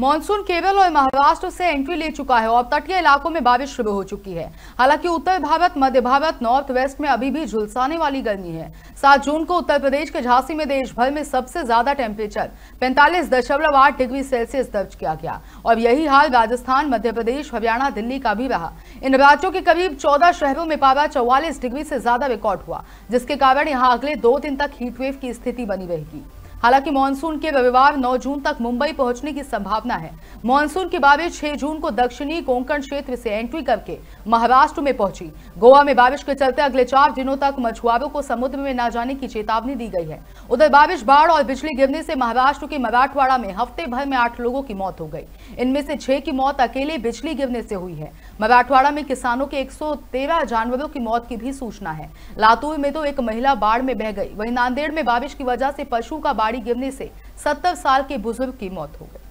Monsoon Kerala और महाराष्ट्र से entry ले चुका है और तटीय इलाकों में बारिश शुरू हो चुकी है। हालाँकि उत्तर भारत, मध्य भारत नॉर्थ वेस्ट में अभी भी झुलसाने वाली गर्मी है। सात जून को उत्तर प्रदेश के झांसी में देश भर में सबसे ज़्यादा टेम्परेचर पैंतालीस दशमलव आठ डिग्री सेल्सियस दर्ज किया गया और यही हाल राजस्थान, मध्य प्रदेश, हरियाणा, दिल्ली का भी रहा। इन राज्यों के करीब चौदह शहरों में पारा चौवालीस डिग्री से ज़्यादा रिकॉर्ड हुआ, जिसके कारण यहाँ अगले दो दिन तक हीटवेव की स्थिति बनी रहेगी। हालाँकि मानसून के रविवार 9 जून तक मुंबई पहुँचने की संभावना है। मानसून की बारिश 6 जून को दक्षिणी कोंकण क्षेत्र से एंट्री करके महाराष्ट्र में पहुँची। गोवा में बारिश के चलते अगले चार दिनों तक मछुआरों को समुद्र में न जाने की चेतावनी दी गई है। उधर बारिश, बाढ़ और बिजली गिरने से महाराष्ट्र के मराठवाड़ा में हफ़्ते भर में आठ लोगों की मौत हो गई। इनमें से छह की मौत अकेले बिजली गिरने से हुई है। मराठवाड़ा में किसानों के एक सौ तेरह जानवरों की मौत की भी सूचना है। लातूर में तो एक महिला बाढ़ में बह गई। वही नांदेड़ में बारिश की वजह से पशु का गाड़ी गिरने से 70 साल के बुज़ुर्ग की मौत हो गई।